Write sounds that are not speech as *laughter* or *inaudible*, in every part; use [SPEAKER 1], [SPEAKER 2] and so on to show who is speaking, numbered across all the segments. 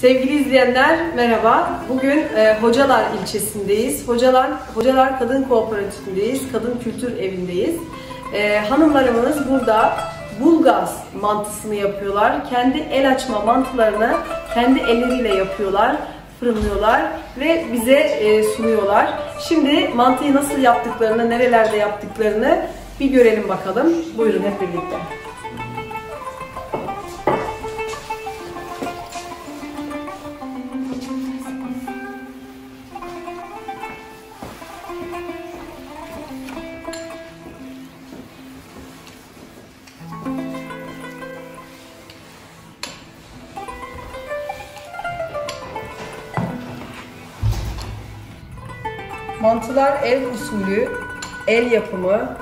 [SPEAKER 1] Sevgili izleyenler merhaba. Bugün e, Hocalar ilçesindeyiz. Hocalar Hocalar Kadın Kooperatifindeyiz. Kadın Kültür Evi'ndeyiz. E, hanımlarımız burada bulgaz mantısını yapıyorlar. Kendi el açma mantılarını kendi elleriyle yapıyorlar, fırınlıyorlar ve bize e, sunuyorlar. Şimdi mantıyı nasıl yaptıklarını, nerelerde yaptıklarını bir görelim bakalım. Buyurun hep birlikte. Mantılar ev usulü, el yapımı,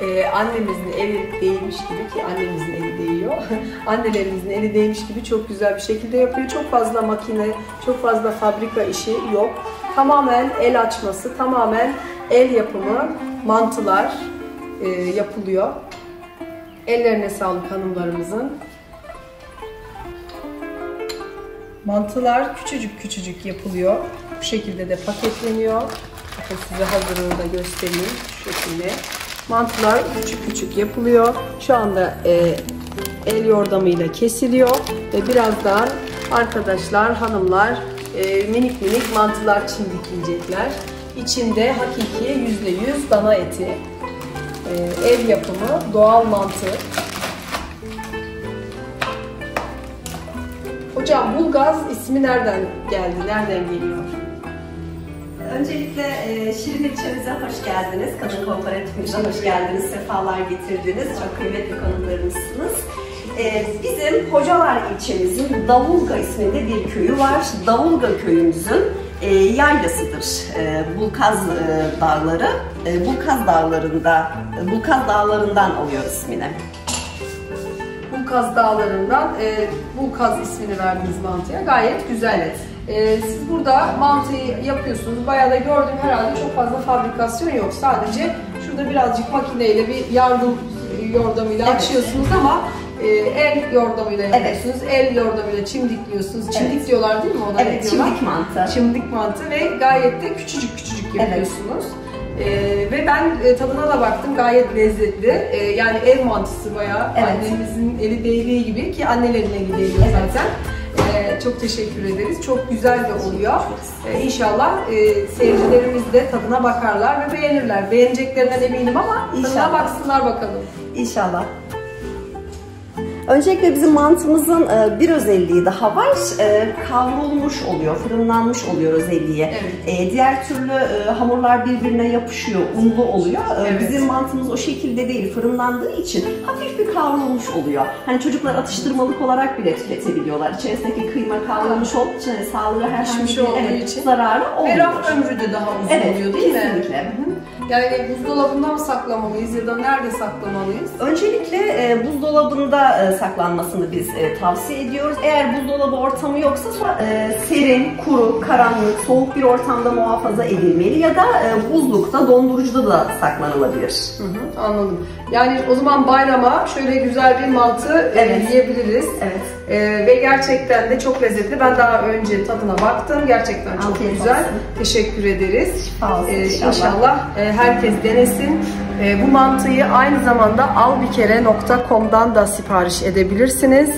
[SPEAKER 1] ee, annemizin eli değmiş gibi ki annemizin eli değiyor. *laughs* Annelerimizin eli değmiş gibi çok güzel bir şekilde yapıyor. Çok fazla makine, çok fazla fabrika işi yok. Tamamen el açması, tamamen el yapımı mantılar e, yapılıyor. Ellerine sağlık hanımlarımızın. Mantılar küçücük küçücük yapılıyor. Bu şekilde de paketleniyor. Size hazırını da göstereyim şu şekilde. Mantılar küçük küçük yapılıyor. Şu anda e, el yordamıyla kesiliyor ve birazdan arkadaşlar, hanımlar e, minik minik mantılar çimdikleyecekler. İçinde hakiki %100 dana eti, e, ev yapımı doğal mantı. Hocam Bulgaz ismi nereden geldi, nereden geliyor?
[SPEAKER 2] Öncelikle e, Şirin ilçemize hoş geldiniz. Kadın Kooperatifimize hoş geldiniz. Sefalar getirdiniz. Çok kıymetli konuklarımızsınız. E, bizim Hocalar ilçemizin Davulga isminde bir köyü var. Davulga köyümüzün e, yaylasıdır. E, Bulkaz e, Dağları. E, Bulkaz Dağları'nda, e, Bulkaz Dağları'ndan alıyor ismini.
[SPEAKER 1] Bulkaz Dağları'ndan e, Bulkaz ismini verdiniz mantıya. Gayet güzel.
[SPEAKER 2] Evet.
[SPEAKER 1] E, siz burada mantıyı yapıyorsunuz. Bayağı da gördüm herhalde çok fazla fabrikasyon yok. Sadece şurada birazcık makineyle bir yardım yordamıyla
[SPEAKER 2] Evet.
[SPEAKER 1] açıyorsunuz ama e, el yordamıyla yapıyorsunuz. El yordamıyla çimdikliyorsunuz. Çimdik
[SPEAKER 2] Evet.
[SPEAKER 1] diyorlar değil mi ona?
[SPEAKER 2] Evet,
[SPEAKER 1] diyorlar?
[SPEAKER 2] çimdik mantı.
[SPEAKER 1] Çimdik mantı ve gayet de küçücük küçücük
[SPEAKER 2] Evet.
[SPEAKER 1] yapıyorsunuz. Ee, ve ben e, tadına da baktım gayet lezzetli. Ee, yani ev mantısı bayağı
[SPEAKER 2] Evet.
[SPEAKER 1] annemizin eli değdiği gibi ki annelerin eli değiyor
[SPEAKER 2] Evet.
[SPEAKER 1] zaten. Çok teşekkür ederiz. Çok güzel de oluyor. Ee, inşallah e, seyircilerimiz de tadına bakarlar ve beğenirler. Beğeneceklerinden eminim ama tadına
[SPEAKER 2] İnşallah.
[SPEAKER 1] baksınlar bakalım.
[SPEAKER 2] İnşallah. Öncelikle bizim mantımızın e, bir özelliği daha var. E, Kavrulmuş oluyor, fırınlanmış oluyor özelliği.
[SPEAKER 1] Evet.
[SPEAKER 2] E, Diğer türlü hamurlar birbirine yapışıyor, unlu oluyor.
[SPEAKER 1] Evet.
[SPEAKER 2] Bizim mantımız o şekilde değil, fırınlandığı için hafif bir kavrulmuş oluyor. Hani çocuklar atıştırmalık olarak bile tüketebiliyorlar. İçerisindeki kıyma kavrulmuş olduğu için
[SPEAKER 1] Pişmiş
[SPEAKER 2] bir
[SPEAKER 1] olduğu
[SPEAKER 2] evet,
[SPEAKER 1] için.
[SPEAKER 2] zararı
[SPEAKER 1] Ve
[SPEAKER 2] olmuyor.
[SPEAKER 1] raf ömrü de daha uzun
[SPEAKER 2] Evet,
[SPEAKER 1] oluyor değil mi?
[SPEAKER 2] kesinlikle.
[SPEAKER 1] Yani buzdolabında mı saklamalıyız ya da nerede saklamalıyız?
[SPEAKER 2] Öncelikle e, buzdolabında e, saklanmasını biz e, tavsiye ediyoruz. Eğer buzdolabı ortamı yoksa e, serin, kuru, karanlık, soğuk bir ortamda muhafaza edilmeli ya da e, buzlukta, dondurucuda da saklanılabilir.
[SPEAKER 1] Hı hı, anladım. Yani o zaman bayrama şöyle güzel bir mantı e,
[SPEAKER 2] Evet.
[SPEAKER 1] yiyebiliriz.
[SPEAKER 2] Evet.
[SPEAKER 1] E, ve gerçekten de çok lezzetli. Ben daha önce tadına baktım. Gerçekten çok
[SPEAKER 2] Afiyet
[SPEAKER 1] güzel.
[SPEAKER 2] olsun.
[SPEAKER 1] Teşekkür ederiz.
[SPEAKER 2] Şifa olsun
[SPEAKER 1] E,
[SPEAKER 2] inşallah.
[SPEAKER 1] inşallah e, herkes denesin. E, bu mantıyı aynı zamanda albikere.com'dan da sipariş edebilirsiniz.